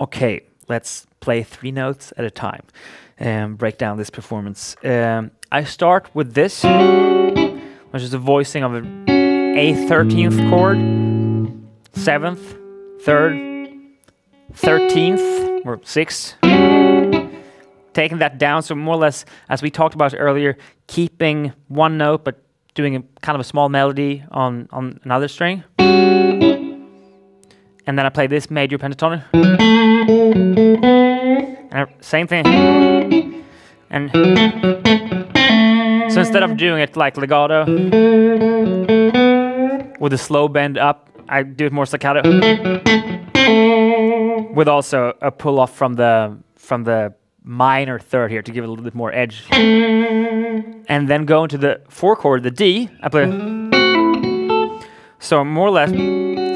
Okay, let's play three notes at a time and break down this performance. Um, I start with this, which is a voicing of an A 13th chord, 7th, 3rd, 13th, or 6th. Taking that down, so more or less, as we talked about earlier, keeping one note but doing a kind of a small melody on, on another string. And then I play this major pentatonic. And same thing. And so instead of doing it like legato with a slow bend up, I do it more staccato with also a pull off from the from the minor third here to give it a little bit more edge. And then go into the four chord, the D, I play. So more or less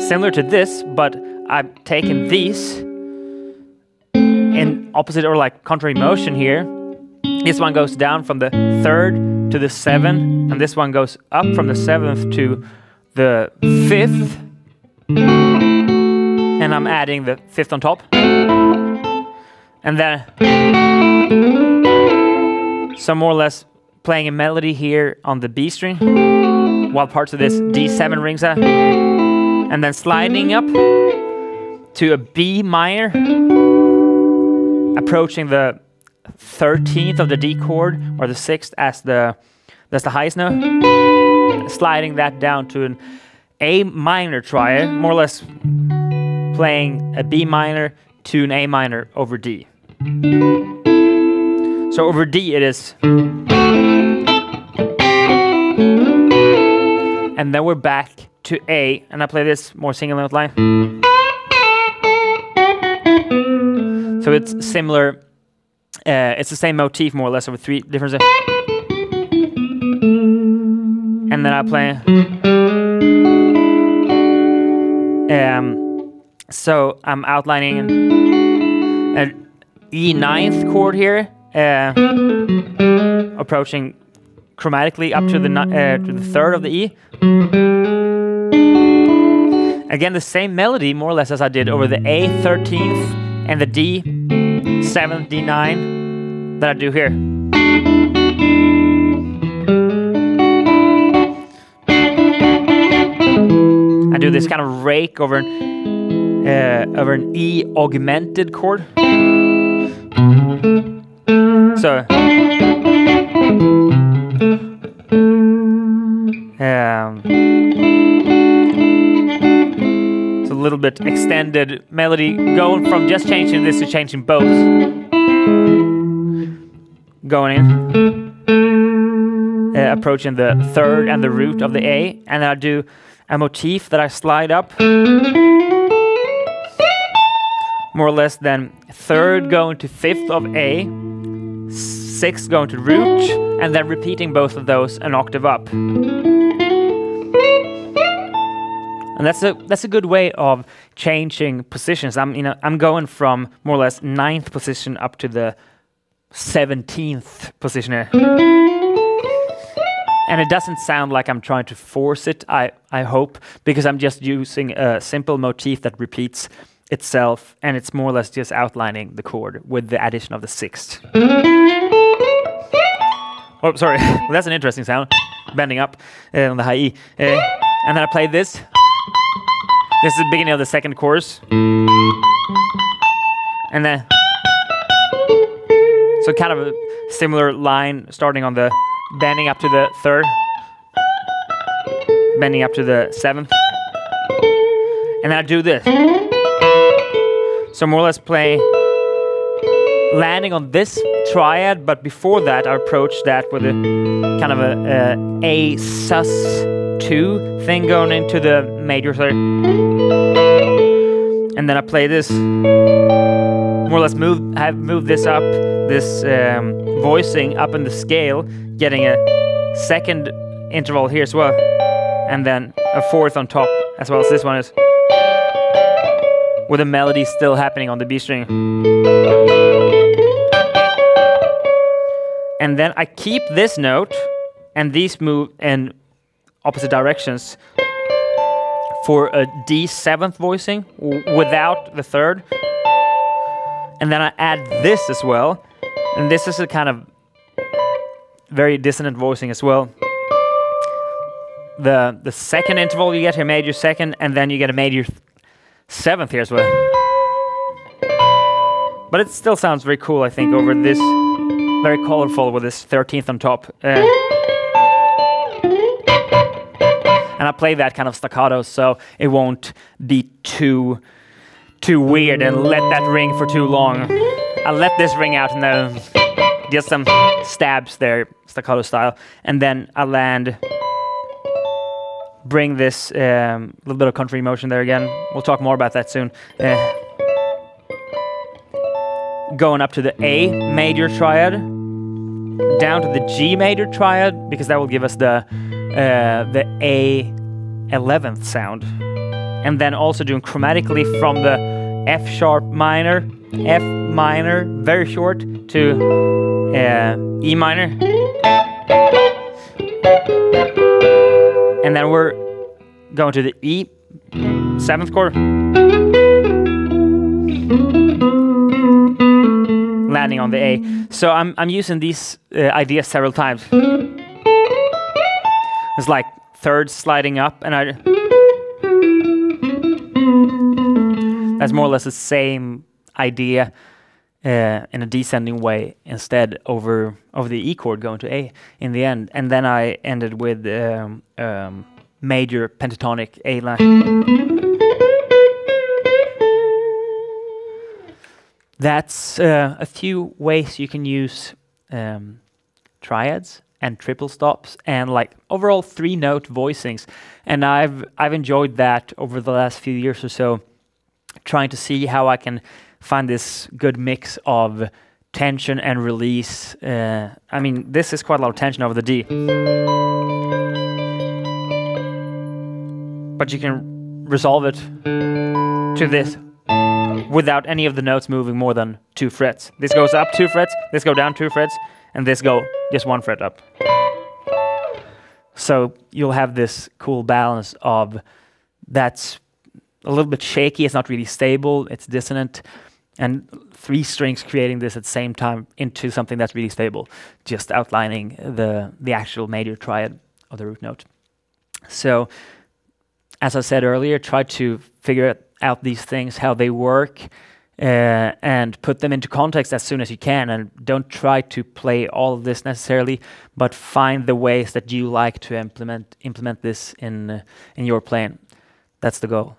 similar to this, but I've taken these opposite or like contrary motion here. This one goes down from the third to the seventh, and this one goes up from the seventh to the fifth. And I'm adding the fifth on top. And then, so more or less playing a melody here on the B string, while parts of this D7 rings out, and then sliding up to a B minor, approaching the 13th of the D chord or the 6th as the that's the highest note, sliding that down to an A minor triad, more or less playing a B minor to an A minor over D. So over D it is. And then we're back to A, and I play this more single note line. So it's similar, uh, it's the same motif more or less over three different. And then I play. Um, so I'm outlining an E ninth chord here, uh, approaching chromatically up to the uh, to the third of the E. Again, the same melody more or less as I did over the A 13th and the D 7th, D9 that I do here. I do this kind of rake over an, uh, over an E augmented chord. So um, little bit extended melody going from just changing this to changing both. Going in, uh, approaching the third and the root of the A, and then I do a motif that I slide up more or less then third going to fifth of A, sixth going to root, and then repeating both of those an octave up. And that's a that's a good way of changing positions. I'm you know I'm going from more or less ninth position up to the seventeenth position here. And it doesn't sound like I'm trying to force it, I, I hope, because I'm just using a simple motif that repeats itself, and it's more or less just outlining the chord with the addition of the sixth. Oh, sorry, well, that's an interesting sound, bending up uh, on the high E. Uh, and then I play this. This is the beginning of the second chorus. And then, so kind of a similar line starting on the bending up to the third, bending up to the seventh. And I do this. So more or less play landing on this triad, but before that I approach that with a kind of a, a, a sus two thing going into the major third. And then I play this more or less move have moved this up, this um, voicing up in the scale, getting a second interval here as well, and then a fourth on top as well as this one is with a melody still happening on the B string. And then I keep this note and these move in opposite directions for a D7th voicing without the third. and then I add this as well, and this is a kind of very dissonant voicing as well. The the second interval you get here, major second, and then you get a major seventh here as well. But it still sounds very cool, I think, over this very colorful with this 13th on top. Uh, and I play that kind of staccato so it won't be too too weird and let that ring for too long. I let this ring out and then get some stabs there, staccato style, and then I land. Bring this um, little bit of contrary motion there again. We'll talk more about that soon. Uh, going up to the A major triad, down to the G major triad because that will give us the uh, the A 11th sound, and then also doing chromatically from the F sharp minor, F minor, very short to uh, E minor, and then we're going to the E seventh chord. landing on the A. So I'm, I'm using these uh, ideas several times. It's like thirds sliding up, and I. That's more or less the same idea uh, in a descending way instead over over the E chord going to A in the end, and then I ended with um, um, major pentatonic A line. That's uh, a few ways you can use um, triads and triple stops and like overall three note voicings and I've I've enjoyed that over the last few years or so trying to see how I can find this good mix of tension and release uh, I mean this is quite a lot of tension over the D but you can resolve it to this without any of the notes moving more than two frets. This goes up two frets, this go down two frets, and this go just one fret up. So you'll have this cool balance of that's a little bit shaky, it's not really stable, it's dissonant, and three strings creating this at the same time into something that's really stable, just outlining the, the actual major triad of the root note. So, as I said earlier, try to figure out these things, how they work, uh, and put them into context as soon as you can. And don't try to play all of this necessarily, but find the ways that you like to implement implement this in uh, in your plan. That's the goal.